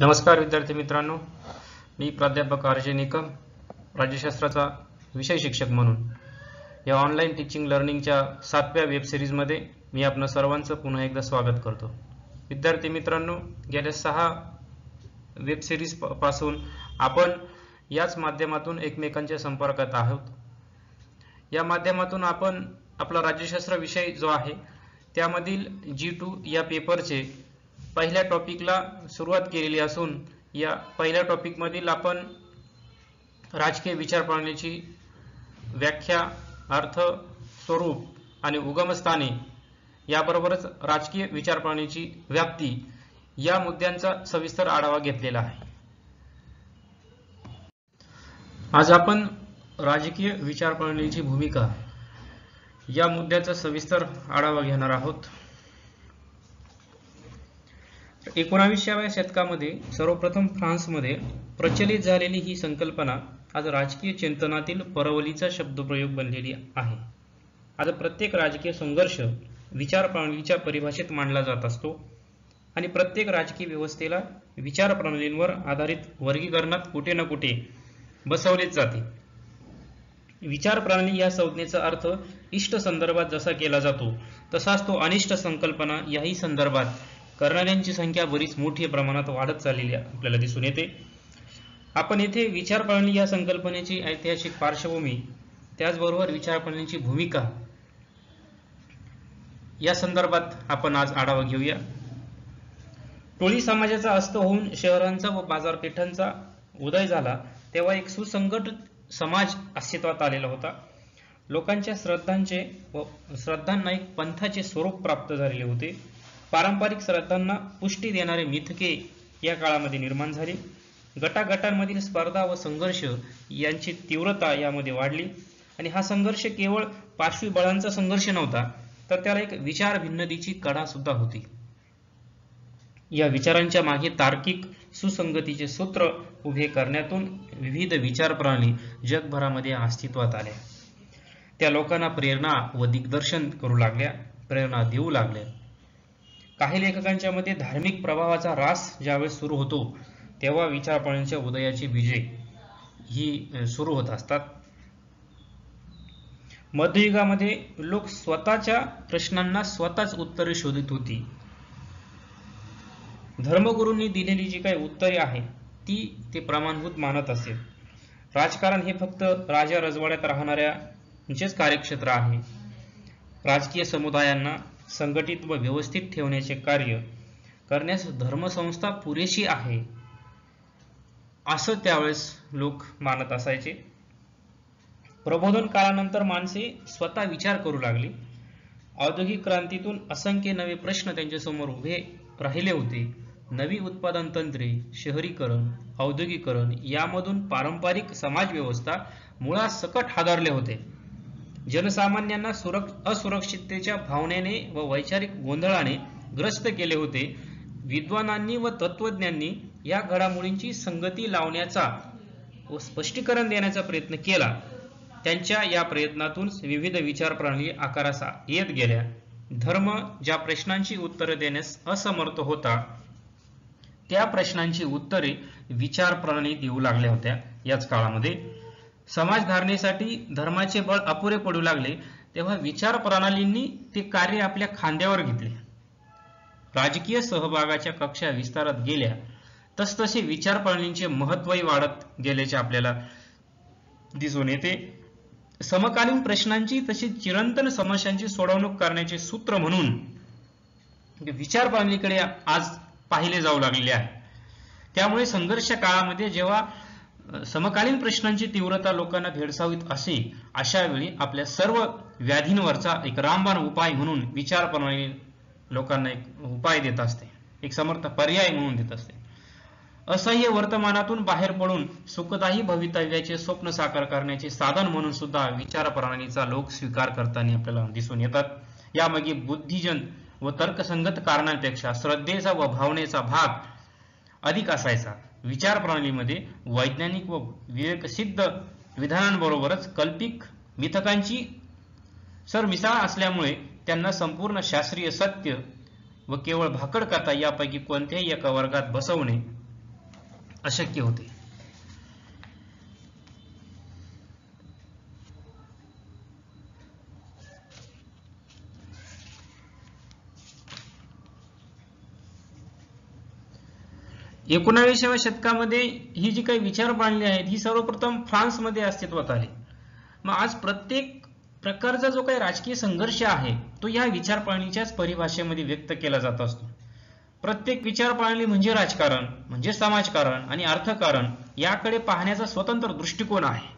नमस्कार विद्यार्थी मित्रांनो. मी प्राध्यापक आर निकम राज्यशास्त्राचा विषय शिक्षक म्हणून. या ऑनलाईन टीचिंग लर्निंगच्या सातव्या वेब सिरीजमध्ये मी आपलं सर्वांचं पुन्हा एकदा स्वागत करतो. विद्यार्थी मित्रांनो गेल्या सहा वेब सिरीजपासून आपण याच माध्यमातून एकमेकांच्या संपर्कात आहोत. या माध्यमातून आपण आपला राज्यशास्त्र विषय जो आहे त्यामधील जी टू या पेपरचे पहिल्या टॉपिकला सुरुवात केलेली असून या पहिल्या टॉपिकमधील आपण राजकीय विचारप्रणालीची व्याख्या अर्थ स्वरूप आणि उगमस्थाने याबरोबरच राजकीय विचारप्रणालीची व्याप्ती या मुद्द्यांचा सविस्तर आढावा घेतलेला आहे. आज आपण राजकीय विचारप्रणालीची भूमिका या मुद्द्याचा सविस्तर आढावा घेणार आहोत. एकोणावीसव्या शतकामध्ये सर्वप्रथम फ्रान्समध्ये प्रचलित झालेली ही संकल्पना आज राजकीय चिंतनातील परवलीचा शब्दप्रयोग बनलेली आहे. आज प्रत्येक राजकीय संघर्ष विचारप्रणालीच्या परिभाषेत मांडला जात असतो आणि प्रत्येक राजकीय व्यवस्थेला विचारप्रणालींवर आधारित वर्गीकरणात कुठे ना कुठे बसवलेच जाते. विचारप्रणाली या संज्ञेचा अर्थ इष्ट संदर्भात जसा केला जातो तसाच तो अनिष्ट संकल्पना याही संदर्भात करणाऱ्यांची संख्या बरीच मोठी प्रमाणात वाढत चाललेली आपल्याला दिसून येते. आपण येथे विचारप्रणाली या संकल्पनेची ऐतिहासिक पार्श्वभूमी त्याचबरोबर विचारप्रणालीची भूमिका या संदर्भात आपण आज आढावा घेऊया. टोळी समाजाचा अस्त होऊन शहरांचा व बाजारपेठांचा उदय झाला तेव्हा एक सुसंघटित समाज अस्तित्वात आलेला होता. लोकांच्या श्रद्धांचे व श्रद्धांना एक पंथाचे स्वरूप प्राप्त झालेले होते. पारंपरिक श्रद्धांना पुष्टी देणारे मिथके या काळामध्ये निर्माण झाले. गटागटांमधील स्पर्धा व संघर्ष यांची तीव्रता यामध्ये वाढली. आणि हा संघर्ष केवळ पार्श्वी बळांचा संघर्ष नव्हता तर त्याला एक विचार भिन्नतीची कडा सुद्धा होती. या विचारांच्या मागे तार्किक सुसंगतीचे सूत्र उभे करण्यातून विविध विचारप्रणाली जगभरामध्ये अस्तित्वात आल्या. त्या लोकांना प्रेरणा व दिग्दर्शन करू लागल्या प्रेरणा देऊ लागल्या. काही लेखकांच्या मध्ये धार्मिक प्रभावाचा रास ज्यावेळेस सुरू होतो तेव्हा विचारप्रणालीच्या उदयाची बीजे ही सुरू होत असतात. मध्ययुगामध्ये लोक स्वतःच्या प्रश्नांना स्वतःच उत्तरे शोधित होती. धर्मगुरूंनी दिलेली जी काही उत्तरे आहेत ती ते प्रमाणभूत मानत असेल राजकारण हे फक्त राजा रजवाड्यात राहणाऱ्यांचेच कार्यक्षेत्र आहे. राजकीय समुदायांना संघटित व व्यवस्थित ठेवण्याचे कार्य करण्यास धर्मसंस्था पुरेशी आहे असं त्यावेळेस लोक मानत असायचे. प्रबोधन काळानंतर माणसे स्वतः विचार करू लागली. औद्योगिक क्रांतीतून असंख्य नवे प्रश्न त्यांच्यासमोर उभे राहिले होते. नवी उत्पादन तंत्रे शहरीकरण औद्योगिकरण यामधून पारंपरिक समाज व्यवस्था मुळात सकट हादरले होते. जनसामान्यांना सुरक्ष असुरक्षिततेच्या भावनेने व वैचारिक गोंधळाने ग्रस्त केले होते. विद्वानांनी व तत्वज्ञांनी या घडामोडींची संगती लावण्याचा व स्पष्टीकरण देण्याचा प्रयत्न केला. त्यांच्या या प्रयत्नातून विविध विचारप्रणाली आकारास येत गेल्या. धर्म ज्या प्रश्नांची उत्तरे देण्यास असमर्थ होता त्या प्रश्नांची उत्तरे विचारप्रणाली देऊ लागल्या होत्या. याच काळामध्ये समाजधारणेसाठी धर्माचे बळ अपुरे पडू लागले तेव्हा विचार प्रणालींनी ते कार्य आपल्या खांद्यावर घेतले. राजकीय सहभागाच्या कक्षा विस्तारत गेल्या तसतसे विचार प्रणालींचे महत्वही वाढत गेल्याचे आपल्याला दिसून येते. समकालीन प्रश्नांची तसेच चिरंतन समस्यांची सोडवणूक करण्याचे सूत्र म्हणून विचार प्रणालीकडे आज पाहिले जाऊ लागलेले आहे. त्यामुळे संघर्ष काळामध्ये जेव्हा समकालीन प्रश्नांची तीव्रता लोकांना भेडसावीत असे अशा वेळी आपल्या सर्व व्याधींवरचा एक रामबाण उपाय म्हणून विचार प्रणाली लोकांना एक उपाय देत असते. एक समर्थ पर्याय म्हणून देत असते. असह्य वर्तमानातून बाहेर पडून सुखदायी भवितव्याचे स्वप्न साकार करण्याचे साधन म्हणून सुद्धा विचार प्रणालीचा लोक स्वीकार करताना आपल्याला दिसून येतात. यामागे बुद्धिजन व तर्कसंगत कारणांपेक्षा श्रद्धेचा व भावनेचा भाग अधिक असायचा. विचारप्रणालीमध्ये वैज्ञानिक व विवेकसिद्ध विधानांबरोबरच कल्पिक मिथकांची सरमिसाळ असल्यामुळे त्यांना संपूर्ण शास्त्रीय सत्य व केवळ भाकड कथा यापैकी कोणत्याही एका वर्गात बसवणे अशक्य होते. एकोणाविसाव्या शतकामध्ये ही जी काही विचारप्रणाली आहेत ही सर्वप्रथम फ्रान्समध्ये अस्तित्वात आली. मग आज प्रत्येक प्रकारचा जो काही राजकीय संघर्ष आहे तो या विचारपाळणीच्याच परिभाषेमध्ये व्यक्त केला जात असतो. प्रत्येक विचारप्रणाली म्हणजे राजकारण म्हणजे समाजकारण आणि अर्थकारण याकडे पाहण्याचा स्वतंत्र दृष्टिकोन आहे.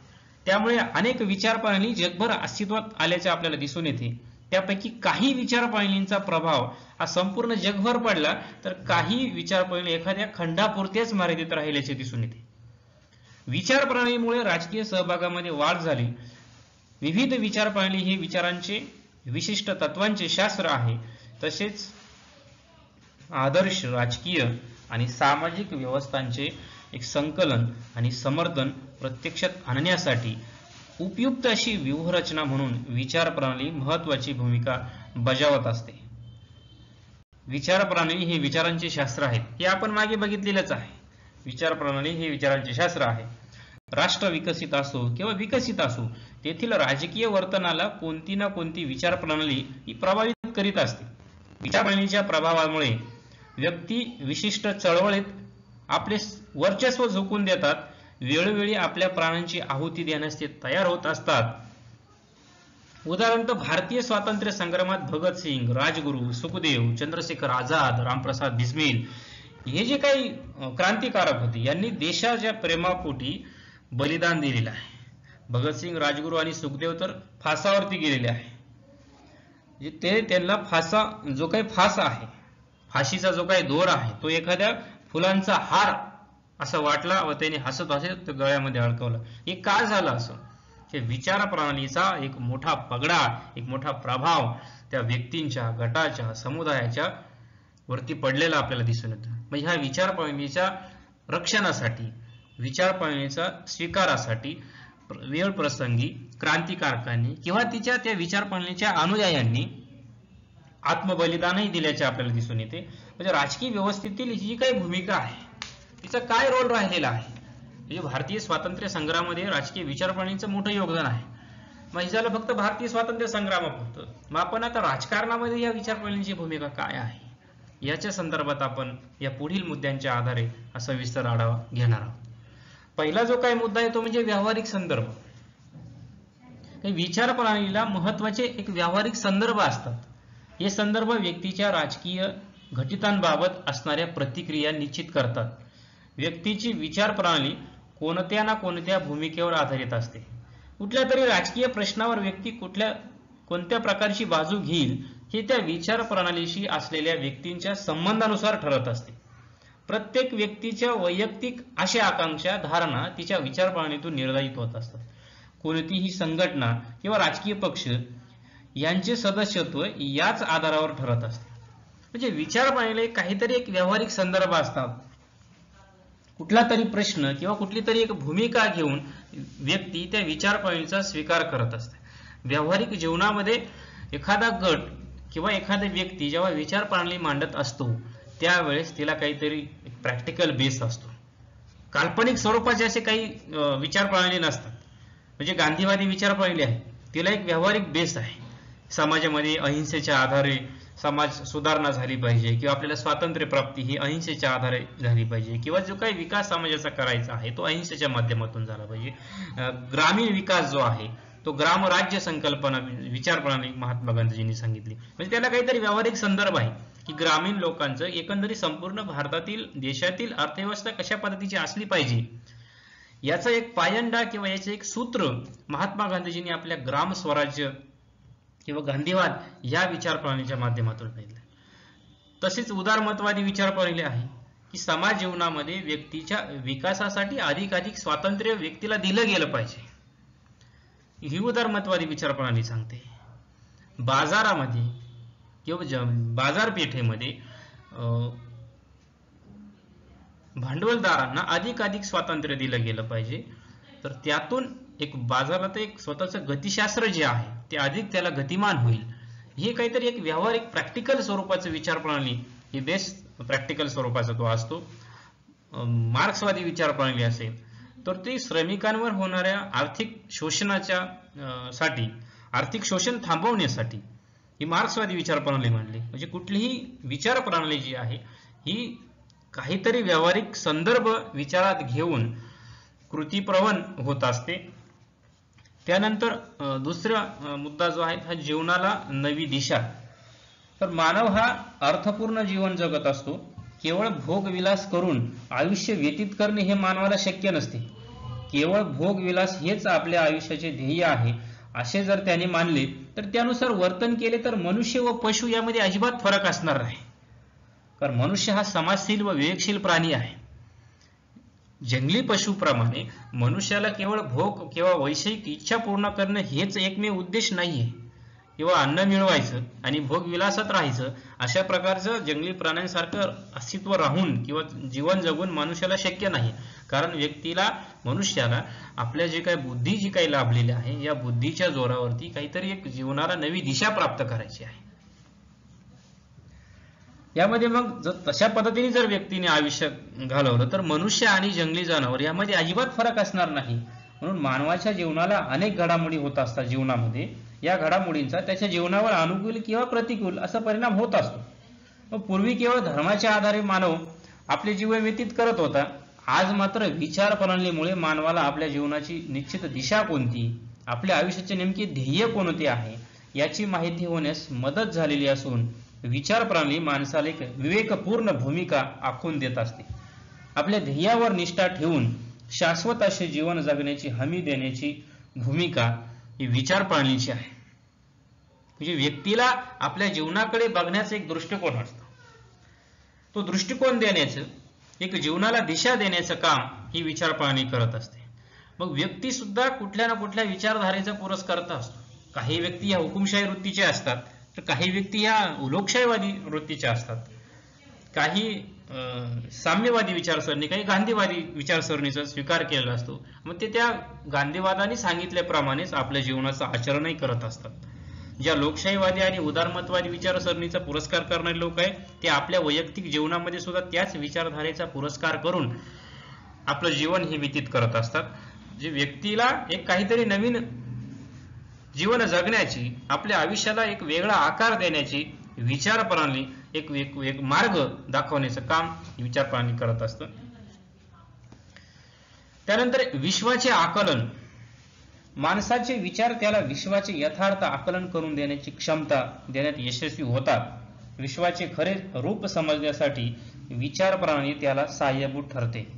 त्यामुळे अनेक विचारपाळणी जगभर अस्तित्वात आल्याचे आपल्याला दिसून येते. त्यापैकी काही विचारप्रणालींचा प्रभाव हा संपूर्ण जगभर पडला तर काही विचारप्रणाली एखाद्या खंडापुरत्याच मर्यादित राहिल्याचे दिसून येते. विचारप्रणालीमुळे राजकीय सहभागामध्ये वाढ झाली. विविध विचारप्रणाली हे विचारांचे विशिष्ट तत्वांचे शास्त्र आहे. तसेच आदर्श राजकीय आणि सामाजिक व्यवस्थांचे एक संकलन आणि समर्थन प्रत्यक्षात आणण्यासाठी उपयुक्त अशी व्यूहरचना म्हणून विचारप्रणाली महत्वाची भूमिका बजावत असते. विचारप्रणाली हे विचारांचे शास्त्र आहेत हे आपण मागे बघितलेलंच आहे. विचारप्रणाली हे विचारांचे शास्त्र आहे. राष्ट्र विकसित असो किंवा विकसित असो तेथील राजकीय वर्तनाला कोणती ना कोणती विचारप्रणाली ही प्रभावित करीत असते. विचारप्रणालीच्या प्रभावामुळे व्यक्ती विशिष्ट चळवळीत आपले वर्चस्व झोकून देतात वेळोवेळी आपल्या प्राणांची आहुती देण्यास ते तयार होत असतात. उदाहरणार्थ भारतीय स्वातंत्र्य संग्रामात भगतसिंग राजगुरू सुखदेव चंद्रशेखर आझाद रामप्रसाद बिस्मिल हे जे काही क्रांतिकारक होते यांनी देशाच्या प्रेमापोटी बलिदान दिलेलं आहे. भगतसिंग राजगुरू आणि सुखदेव तर फासावरती गेलेले आहे. ते त्यांना फासा जो काही फास आहे फाशीचा जो काही दोर आहे तो एखाद्या फुलांचा हार असं वाटला व त्याने हसत हसत गळ्यामध्ये अडकवलं. हे का झालं असं? हे विचार प्रणालीचा एक मोठा पगडा एक मोठा प्रभाव त्या व्यक्तींच्या गटाच्या समुदायाच्या वरती पडलेला आपल्याला दिसून येतो. म्हणजे ह्या विचार प्रणालीच्या रक्षणासाठी विचार प्रणालीचा स्वीकारासाठी वेळ प्रसंगी क्रांतिकारकांनी किंवा तिच्या त्या विचार प्रणालीच्या अनुयायांनी आत्मबलिदानही दिल्याचे आपल्याला दिसून येते. म्हणजे राजकीय व्यवस्थेतील ही जी काही भूमिका आहे तिचा काय रोल राहिलेला आहे? म्हणजे भारतीय स्वातंत्र्य संग्रामामध्ये राजकीय विचारप्रणालीचं मोठं योगदान आहे. मग हिच्याला फक्त भारतीय स्वातंत्र्य संग्रामापुरतं मग आपण आता राजकारणामध्ये या विचारप्रणालीची भूमिका काय आहे? याच्या संदर्भात आपण या पुढील मुद्द्यांच्या आधारे हा सविस्तर आढावा घेणार आहोत. पहिला जो काही मुद्दा आहे तो म्हणजे व्यावहारिक संदर्भ. विचार प्रणालीला महत्त्वाचे एक व्यावहारिक संदर्भ असतात. हे संदर्भ व्यक्तीच्या राजकीय घटितांबाबत असणाऱ्या प्रतिक्रिया निश्चित करतात. व्यक्तीची विचारप्रणाली कोणत्या ना कोणत्या भूमिकेवर आधारित असते. कुठल्या तरी राजकीय प्रश्नावर व्यक्ती कुठल्या कोणत्या प्रकारची बाजू घेईल हे त्या विचार प्रणालीशी असलेल्या व्यक्तींच्या संबंधानुसार ठरत असते. प्रत्येक व्यक्तीच्या वैयक्तिक अशा आकांक्षा धारणा तिच्या विचारप्रणालीतून निर्धारित होत असतात. कोणतीही संघटना किंवा राजकीय पक्ष यांचे सदस्यत्व याच आधारावर ठरत असते. म्हणजे विचारप्रणाली काहीतरी एक व्यावहारिक संदर्भ असतात. कुठला तरी प्रश्न किंवा कुठली तरी एक भूमिका घेऊन व्यक्ती त्या विचार पॉईंटचा स्वीकार करत असते. व्यावहारिक जीवनामध्ये एखादा गट किंवा एखादा व्यक्ती जेव्हा विचार प्रणाली मांडत असतो त्यावेळेस तिला काहीतरी प्रॅक्टिकल बेस असतो. काल्पनिक स्वरूपाचे असे काही विचार प्रणाली नसतात. म्हणजे गांधीवादी विचार प्रणाली आहे. तिला एक व्यावहारिक बेस आहे. समाजामध्ये अहिंसेच्या आधारे समाज सुधारणा झाली पाहिजे किंवा आपल्याला स्वातंत्र्य प्राप्ती ही अहिंसेच्या आधारे झाली पाहिजे किंवा जो काही विकास समाजाचा करायचा आहे तो अहिंसेच्या माध्यमातून झाला पाहिजे. ग्रामीण विकास जो आहे तो ग्रामराज्य संकल्पना विचार प्रणाली महात्मा गांधीजींनी सांगितली. म्हणजे त्याला काहीतरी व्यावहारिक संदर्भ आहे की ग्रामीण लोकांचं एकंदरीत संपूर्ण भारतातील देशातील अर्थव्यवस्था कशा पद्धतीची असली पाहिजे याचा एक पायंडा किंवा याचं एक सूत्र महात्मा गांधीजींनी आपल्या ग्राम स्वराज्य किंवा गांधीवाद या विचारप्रणालीच्या माध्यमातून पाहिलं. तसेच उदारमतवादी विचार आहे की समाज जीवनामध्ये व्यक्तीच्या विकासासाठी अधिकाधिक स्वातंत्र्य व्यक्तीला दिलं गेलं पाहिजे. ही उदारमतवादी विचारप्रणाली सांगते. बाजारामध्ये किंवा बाजारपेठेमध्ये भांडवलदारांना अधिकाधिक स्वातंत्र्य दिलं गेलं पाहिजे. तर त्यातून एक बाजारात एक स्वतःचं गतिशास्त्र जे आहे ते अधिक त्याला गतिमान होईल. हे काहीतरी एक व्यावहारिक प्रॅक्टिकल स्वरूपाचं विचारप्रणाली ही बेस्ट प्रॅक्टिकल स्वरूपाचा तो असतो. मार्क्सवादी विचारप्रणाली असेल तर ती श्रमिकांवर होणाऱ्या आर्थिक शोषणाच्या साठी आर्थिक शोषण थांबवण्यासाठी ही मार्क्सवादी विचारप्रणाली म्हणली. मांडली म्हणजे कुठलीही विचारप्रणाली जी आहे ही काहीतरी व्यावहारिक संदर्भ विचारात घेऊन कृतीप्रवण होत असते. त्यानंतर अं, दुसरा मुद्दा जो आहे हा जीवनाला नवी दिशा. तर मानव हा अर्थपूर्ण जीवन जगत असतो. केवळ भोगविलास करून आयुष्य व्यतीत करणे हे मानवाला शक्य नसते. केवळ भोगविलास हेच आपल्या आयुष्याचे ध्येय आहे असे जर त्याने मानले तर त्यानुसार वर्तन केले तर मनुष्य व पशु यामध्ये अजिबात फरक असणार नाही. कारण मनुष्य हा समाजशील व विवेकशील प्राणी आहे. जंगली पशुप्रमाणे मनुष्याला केवळ भोग किंवा वैषयिक इच्छा पूर्ण करणं हेच एकमेव उद्देश नाहीये. किंवा अन्न मिळवायचं आणि भोग विलासात राहायचं अशा प्रकारचं जंगली प्राण्यांसारखं अस्तित्व राहून किंवा जीवन जगून मनुष्याला शक्य नाही. कारण व्यक्तीला मनुष्याला आपल्या जे काही बुद्धी जी काही लाभलेली आहे या बुद्धीच्या जोरावरती काहीतरी एक जीवनाला नवी दिशा प्राप्त करायची आहे. यामध्ये मग जर तशा पद्धतीने जर व्यक्तीने आयुष्य घालवलं तर मनुष्य आणि जंगली जनावर यामध्ये अजिबात फरक असणार नाही. म्हणून मानवाच्या जीवनाला अनेक घडामोडी होत असतात जीवनामध्ये. या घडामोडींचा त्याच्या जीवनावर अनुकूल किंवा प्रतिकूल असा परिणाम होत असतो. मग पूर्वी केवळ धर्माच्या आधारे मानव आपले जीवन व्यतीत करत होता. आज मात्र विचार प्रणालीमुळे मानवाला आपल्या जीवनाची निश्चित दिशा कोणती आपल्या आयुष्याचे नेमके ध्येय कोणते आहे याची माहिती होण्यास मदत झालेली असून विचारप्रणाली माणसाला एक विवेकपूर्ण भूमिका आखून देत असते. आपल्या ध्येयावर निष्ठा ठेवून शाश्वत असे जीवन जगण्याची हमी देण्याची भूमिका ही विचारप्रणालीची आहे. म्हणजे व्यक्तीला आपल्या जीवनाकडे बघण्याचा एक दृष्टिकोन असतो. तो दृष्टिकोन देण्याचं एक जीवनाला दिशा देण्याचं काम ही विचारप्रणाली करत असते. मग व्यक्ती सुद्धा कुठल्या ना कुठल्या विचारधारेचा पुरस्कर्ता असतो. काही व्यक्ती या हुकुमशाही वृत्तीच्या असतात. तर काही व्यक्ती या लोकशाहीवादी वृत्तीच्या असतात. काही अं, साम्यवादी विचारसरणी काही गांधीवादी विचारसरणीचा स्वीकार केलेला असतो. मग ते त्या गांधीवादाने सांगितल्याप्रमाणेच आपल्या जीवनाचं आचरणही करत असतात. ज्या लोकशाहीवादी आणि उदारमतवादी विचारसरणीचा पुरस्कार करणारे लोक आहेत ते आपल्या वैयक्तिक जीवनामध्ये सुद्धा त्याच विचारधारेचा पुरस्कार करून आपलं जीवन हे व्यतीत करत असतात. जे व्यक्तीला एक काहीतरी नवीन जीवन जगण्याची आपल्या आयुष्याला एक वेगळा आकार देण्याची विचार प्रणाली एक एक मार्ग दाखवण्याचं काम विचार प्रणाली करत असतं. त्यानंतर विश्वाचे आकलन. माणसाचे विचार त्याला विश्वाचे यथार्थ आकलन करून देण्याची क्षमता देण्यात यशस्वी होतात. विश्वाचे खरे रूप समजण्यासाठी विचार प्रणाली त्याला सहाय्यभूत ठरते.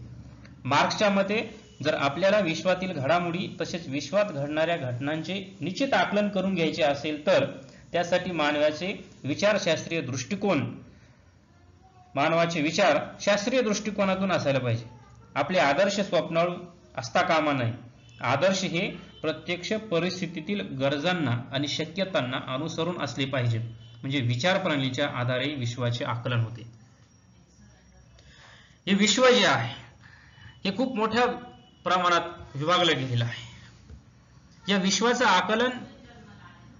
मार्क्सच्या मते जर आपल्याला विश्वातील घडामोडी तसेच विश्वात घडणाऱ्या घटनांचे निश्चित आकलन करून घ्यायचे असेल तर त्यासाठी मानवाचे विचारशास्त्रीय दृष्टिकोन मानवाचे विचार शास्त्रीय दृष्टिकोनातून असायला पाहिजे. आपले आदर्श स्वप्नाळू असता कामा नये. आदर्श हे प्रत्यक्ष परिस्थितीतील गरजांना आणि शक्यतांना अनुसरून असले पाहिजे. म्हणजे विचार प्रणालीच्या आधारे विश्वाचे आकलन होते. हे विश्व जे आहे हे खूप मोठ्या प्रमाणात विभागलं गेलेलं आहे. या विश्वाचं आकलन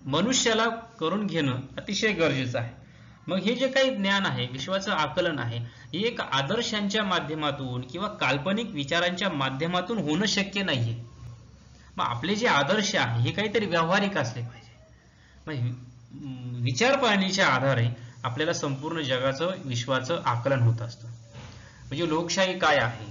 मनुष्याला करून घेणं अतिशय गरजेचं आहे. मग हे जे काही ज्ञान आहे विश्वाचं आकलन आहे हे एक आदर्शांच्या माध्यमातून किंवा काल्पनिक विचारांच्या माध्यमातून होणं शक्य नाहीये. मग आपले जे आदर्श आहे हे काहीतरी व्यावहारिक असले पाहिजे. मग विचार पाहणीच्या आधारे आपल्याला संपूर्ण जगाचं विश्वाचं आकलन होत असतं. म्हणजे लोकशाही काय आहे?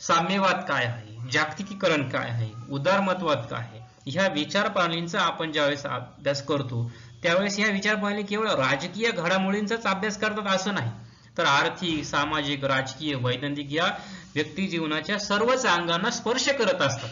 साम्यवाद काय आहे? जागतिकीकरण काय आहे? उदारमतवाद काय आहे? ह्या विचार प्रणालींचा आपण ज्यावेळेस अभ्यास करतो त्यावेळेस ह्या विचार प्रणाली केवळ राजकीय घडामोडींचाच अभ्यास करतात असं नाही. तर आर्थिक सामाजिक राजकीय वैज्ञानिक या व्यक्ती जीवनाच्या सर्वच अंगांना स्पर्श करत असतात.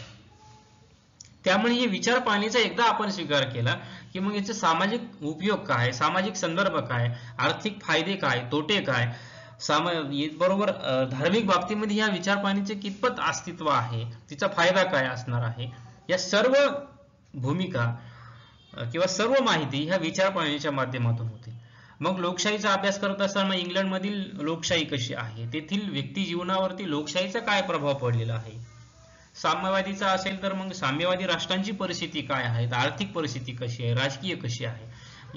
त्यामुळे ही विचार प्रणालीचा एकदा आपण स्वीकार केला की मग याचे सामाजिक उपयोग काय? सामाजिक संदर्भ काय? आर्थिक फायदे काय? तोटे काय? सामा बरोबर धार्मिक बाबतीमध्ये या विचारपाणीचे कितपत अस्तित्व आहे? तिचा फायदा काय असणार आहे? या सर्व भूमिका किंवा सर्व माहिती ह्या विचारपाणीच्या माध्यमातून होते. मग लोकशाहीचा अभ्यास करत असताना इंग्लंडमधील लोकशाही कशी आहे? तेथील व्यक्ती जीवनावरती लोकशाहीचा काय प्रभाव पडलेला आहे? साम्यवादीचा असेल तर मग साम्यवादी राष्ट्रांची परिस्थिती काय आहे? आर्थिक परिस्थिती कशी आहे? राजकीय कशी आहे?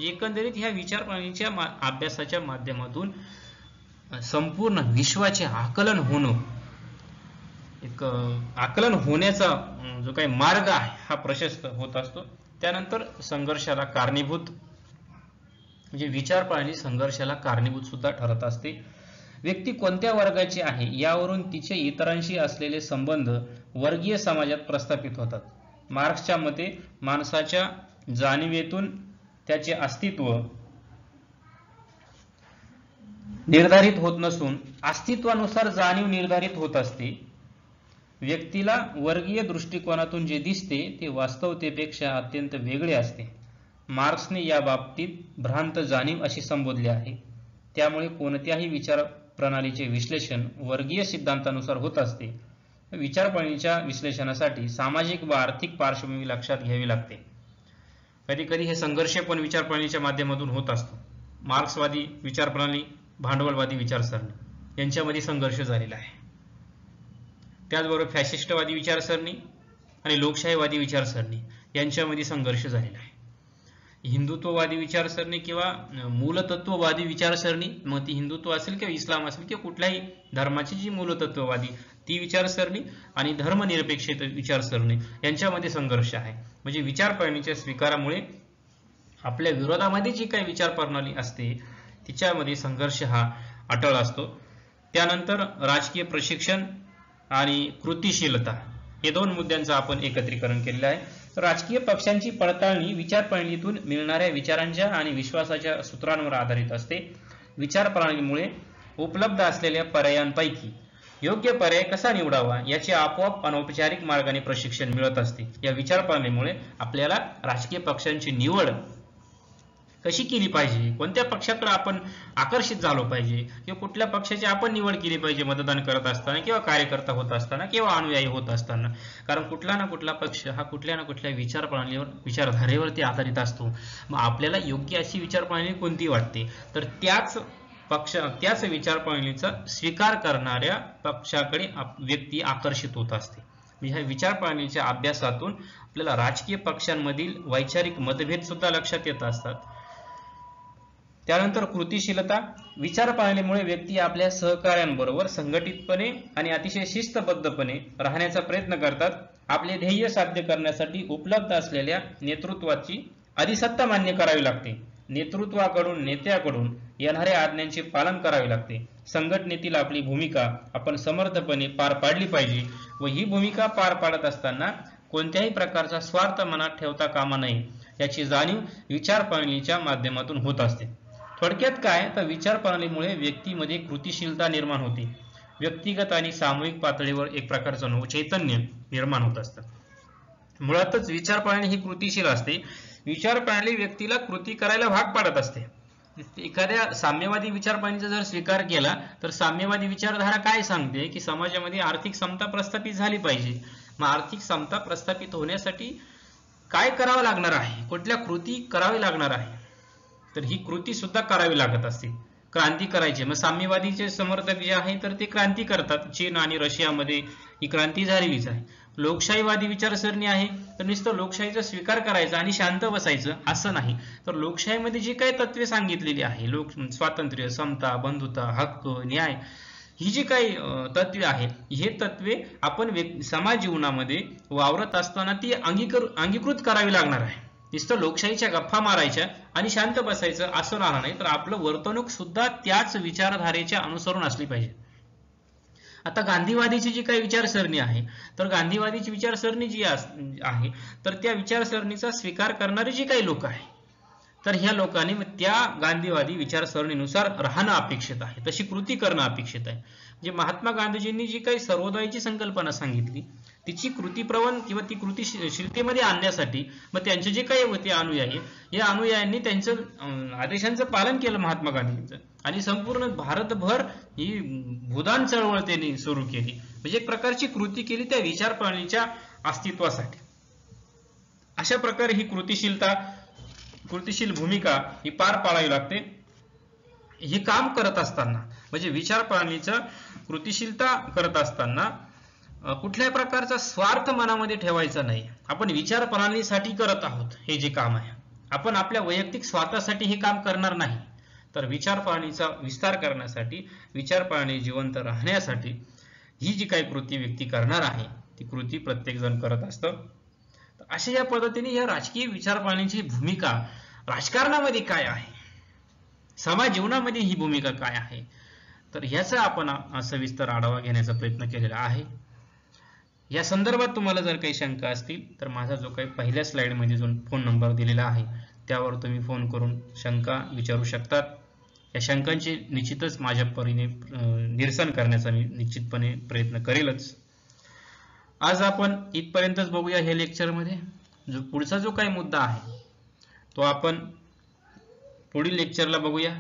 एकंदरीत ह्या विचार अभ्यासाच्या माध्यमातून संपूर्ण विश्वाचे आकलन होणं. एक आकलन होण्याचा जो काही मार्ग आहे हा प्रशस्त होत असतो. त्यानंतर संघर्षाला कारणीभूत म्हणजे विचारप्रणाली संघर्षाला कारणीभूत सुद्धा ठरत असते. व्यक्ती कोणत्या वर्गाची आहे यावरून तिचे इतरांशी असलेले संबंध वर्गीय समाजात प्रस्थापित होतात. मार्क्सच्या मते माणसाच्या जाणीवेतून त्याचे अस्तित्व निर्धारित होत नसून अस्तित्वानुसार जाणीव निर्धारित होत असते. व्यक्तीला वर्गीय दृष्टिकोनातून जे दिसते ते वास्तवतेपेक्षा अत्यंत वेगळे असते. मार्क्सने या बाबतीत भ्रांत जाणीव अशी संबोधले आहे. त्यामुळे कोणत्याही विचार प्रणालीचे विश्लेषण वर्गीय सिद्धांतानुसार होत असते. विचारप्रणालीच्या विश्लेषणासाठी सामाजिक व आर्थिक पार्श्वभूमी लक्षात घ्यावी लागते. कधी कधी हे संघर्ष पण विचारप्रणालीच्या माध्यमातून होत असतो. मार्क्सवादी विचारप्रणाली भांडवलवादी विचारसरणी. यांच्यामध्ये संघर्ष झालेला आहे. त्याचबरोबर फॅशिस्टवादी विचारसरणी आणि लोकशाहीवादी विचारसरणी यांच्यामध्ये संघर्ष झालेला आहे. हिंदुत्ववादी विचारसरणी किंवा मूलतत्ववादी विचारसरणी मग ती हिंदुत्व असेल किंवा इस्लाम असेल किंवा कुठल्याही धर्माची जी मूलतत्ववादी ती विचारसरणी आणि धर्मनिरपेक्ष विचारसरणी यांच्यामध्ये संघर्ष आहे. म्हणजे विचारप्रणालीच्या स्वीकारामुळे आपल्या विरोधामध्ये जी काही विचार प्रणाली असते तिच्यामध्ये संघर्ष हा अटळ असतो. त्यानंतर राजकीय प्रशिक्षण आणि कृतिशीलता हे दोन मुद्द्यांचं आपण एकत्रीकरण केलेलं आहे. तर राजकीय पक्षांची पडताळणी विचारप्रणालीतून मिळणाऱ्या विचारांच्या आणि विश्वासाच्या सूत्रांवर आधारित असते. विचारप्रणालीमुळे उपलब्ध असलेल्या पर्यायांपैकी योग्य पर्याय कसा निवडावा याचे आपोआप अनौपचारिक मार्गाने प्रशिक्षण मिळत असते. या विचारप्रणालीमुळे आपल्याला राजकीय पक्षांची निवड कशी केली पाहिजे? कोणत्या पक्षाकडे आपण आकर्षित झालो पाहिजे? किंवा कुठल्या पक्षाची आपण निवड केली पाहिजे मतदान करत असताना किंवा कार्यकर्ता होत असताना किंवा अनुयायी होत असताना? कारण कुठला ना कुठला पक्ष हा कुठल्या ना कुठल्या विचार प्रणालीवर विचारधारेवरती आधारित असतो. मग आपल्याला योग्य अशी विचारप्रणाली कोणती वाटते? तर त्याच पक्ष त्याच विचारप्रणालीचा स्वीकार करणाऱ्या पक्षाकडे व्यक्ती आकर्षित होत असते. म्हणजे ह्या विचार प्रणालीच्या अभ्यासातून आपल्याला राजकीय पक्षांमधील वैचारिक मतभेद सुद्धा लक्षात येत असतात. त्यानंतर कृतिशीलता विचार पाळणीमुळे व्यक्ती आपल्या सहकार्यांबरोबर संघटितपणे आणि अतिशय शिस्तबद्धपणे राहण्याचा प्रयत्न करतात. आपले ध्येय साध्य करण्यासाठी उपलब्ध असलेल्या नेतृत्वाची अधिसत्ता मान्य करावी लागते. नेतृत्वाकडून नेत्याकडून येणाऱ्या आज्ञांचे पालन करावे लागते. संघटनेतील आपली भूमिका आपण समर्थपणे पार पाडली पाहिजे व ही भूमिका पार पाडत असताना कोणत्याही प्रकारचा स्वार्थ मनात ठेवता कामा नये. याची जाणीव विचार माध्यमातून होत असते. थोडक्यात काय? तर विचार प्रणालीमुळे व्यक्तीमध्ये कृतिशीलता निर्माण होते. व्यक्तिगत आणि सामूहिक पातळीवर एक प्रकारचं नव चैतन्य निर्माण होत असतं. मुळातच विचार प्रणाली ही कृतिशील असते. विचार प्रणाली व्यक्तीला कृती करायला भाग पाडत असते. एखाद्या साम्यवादी विचारप्रणालीचा जर स्वीकार केला तर साम्यवादी विचारधारा काय सांगते? की समाजामध्ये आर्थिक समता प्रस्थापित झाली पाहिजे. मग आर्थिक समता प्रस्थापित होण्यासाठी काय करावं लागणार आहे? कुठल्या कृती करावी लागणार आहे? तर ही कृती सुद्धा करावी लागत असते. क्रांती करायची. मग साम्यवादीचे समर्थक जे आहे तर ते क्रांती करतात. चीन आणि रशियामध्ये ही क्रांती झालेलीच आहे. लोकशाहीवादी विचारसरणी आहे तर नुसतं लोकशाहीचा स्वीकार करायचा आणि शांत बसायचं असं नाही. तर लोकशाहीमध्ये जी काही तत्वे सांगितलेली आहे लोक स्वातंत्र्य समता बंधुता हक्क न्याय ही जी काही तत्वे आहेत हे तत्वे आपण समाज जीवनामध्ये वावरत असताना ती अंगीकर अंगीकृत करावी लागणार आहे. नुसतं लोकशाहीच्या गप्पा मारायच्या आणि शांत बसायचं असं राहणार नाही. तर आपलं वर्तणूक सुद्धा त्याच विचारधारेच्या अनुसरून असली पाहिजे. आता गांधीवादीची जी काही विचारसरणी आहे तर गांधीवादीची विचारसरणी जी आहे तर त्या विचारसरणीचा स्वीकार करणारी जी काही लोक आहे तर ह्या लोकांनी त्या गांधीवादी विचारसरणीनुसार राहणं अपेक्षित आहे. तशी कृती करणं अपेक्षित आहे. म्हणजे महात्मा गांधीजींनी जी काही सर्वोदयाची संकल्पना सांगितली तिची कृतीप्रवण किंवा ती कृती शिलतेमध्ये आणण्यासाठी मग त्यांचे जे काही होते अनुयायी या अनुयायांनी त्यांचं आदेशांचं पालन केलं महात्मा गांधींचं आणि संपूर्ण भारतभर ही भूदान चळवळ त्यांनी सुरू केली. म्हणजे एक प्रकारची कृती केली त्या विचार प्रणालीच्या अस्तित्वासाठी. अशा प्रकारे ही कृतिशीलता कृतिशील भूमिका ही पार पाडावी लागते. हे काम करत असताना म्हणजे विचार प्रणालीचं कृतिशीलता करत असताना कुठल्याही प्रकारचा स्वार्थ मनामध्ये ठेवायचा नाही. आपण विचारप्रणालीसाठी करत आहोत हे जे काम आहे. आपण आपल्या वैयक्तिक स्वार्थासाठी हे काम करणार नाही. तर विचारप्रणालीचा विस्तार करण्यासाठी विचारप्रणाली जिवंत राहण्यासाठी ही जी काही कृती व्यक्ती करणार आहे ती कृती प्रत्येकजण करत असतं. तर अशा या पद्धतीने या राजकीय विचारप्रणालीची भूमिका राजकारणामध्ये काय आहे? समाज जीवनामध्ये ही भूमिका काय आहे? तर ह्याचा आपण सविस्तर आढावा घेण्याचा प्रयत्न केलेला आहे. या संदर्भात तुम्हाला जर काही शंका असतील तर माझा जो काही पहिल्या स्लाइडमध्ये जो फोन नंबर दिलेला आहे त्यावर तुम्ही फोन करून शंका विचारू शकतात. या शंकांचे निश्चितच माझ्या परीने निरसन करण्याचा मी निश्चितपणे प्रयत्न करेलच. आज आपण इथपर्यंतच बघूया हे लेक्चरमध्ये जो पुढचा जो काही मुद्दा आहे तो आपण पुढील लेक्चरला बघूया.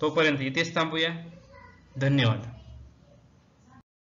तोपर्यंत इथेच थांबूया. धन्यवाद.